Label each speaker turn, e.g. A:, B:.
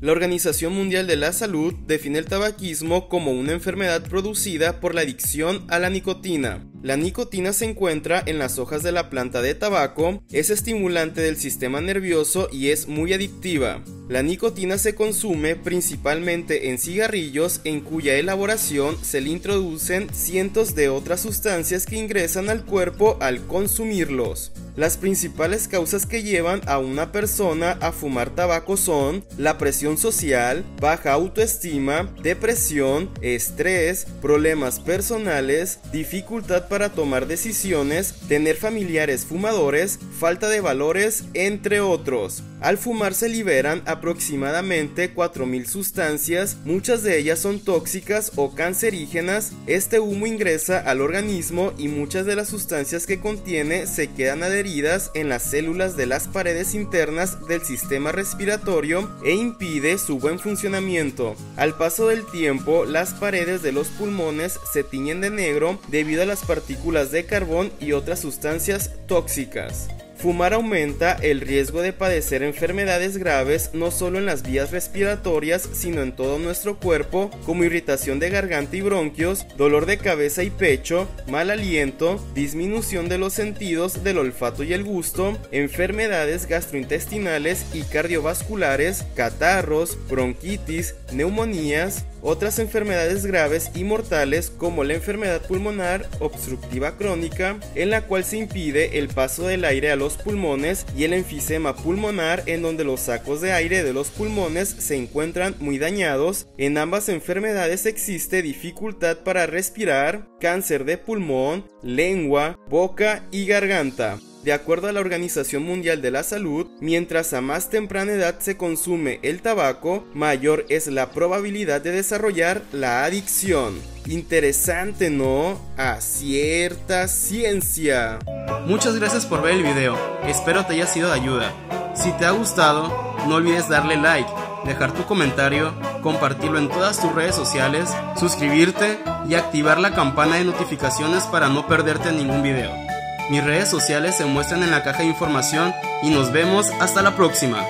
A: La Organización Mundial de la Salud define el tabaquismo como una enfermedad producida por la adicción a la nicotina. La nicotina se encuentra en las hojas de la planta de tabaco, es estimulante del sistema nervioso y es muy adictiva. La nicotina se consume principalmente en cigarrillos en cuya elaboración se le introducen cientos de otras sustancias que ingresan al cuerpo al consumirlos. Las principales causas que llevan a una persona a fumar tabaco son la presión social, baja autoestima, depresión, estrés, problemas personales, dificultad para tomar decisiones, tener familiares fumadores, falta de valores, entre otros. Al fumar se liberan aproximadamente 4.000 sustancias, muchas de ellas son tóxicas o cancerígenas. Este humo ingresa al organismo y muchas de las sustancias que contiene se quedan adheridas en las células de las paredes internas del sistema respiratorio e impide su buen funcionamiento. Al paso del tiempo, las paredes de los pulmones se tiñen de negro debido a las partículas de carbón y otras sustancias tóxicas. Fumar aumenta el riesgo de padecer enfermedades graves no solo en las vías respiratorias, sino en todo nuestro cuerpo, como irritación de garganta y bronquios, dolor de cabeza y pecho, mal aliento, disminución de los sentidos del olfato y el gusto, enfermedades gastrointestinales y cardiovasculares, catarros, bronquitis, neumonías, otras enfermedades graves y mortales como la enfermedad pulmonar obstructiva crónica, en la cual se impide el paso del aire a los pulmones, y el enfisema pulmonar, en donde los sacos de aire de los pulmones se encuentran muy dañados. En ambas enfermedades existe dificultad para respirar, cáncer de pulmón, lengua, boca y garganta. De acuerdo a la Organización Mundial de la Salud, mientras a más temprana edad se consume el tabaco, mayor es la probabilidad de desarrollar la adicción. Interesante, ¿no? A cierta ciencia.
B: Muchas gracias por ver el video, espero te haya sido de ayuda. Si te ha gustado, no olvides darle like, dejar tu comentario, compartirlo en todas tus redes sociales, suscribirte y activar la campana de notificaciones para no perderte ningún video. Mis redes sociales se muestran en la caja de información y nos vemos hasta la próxima.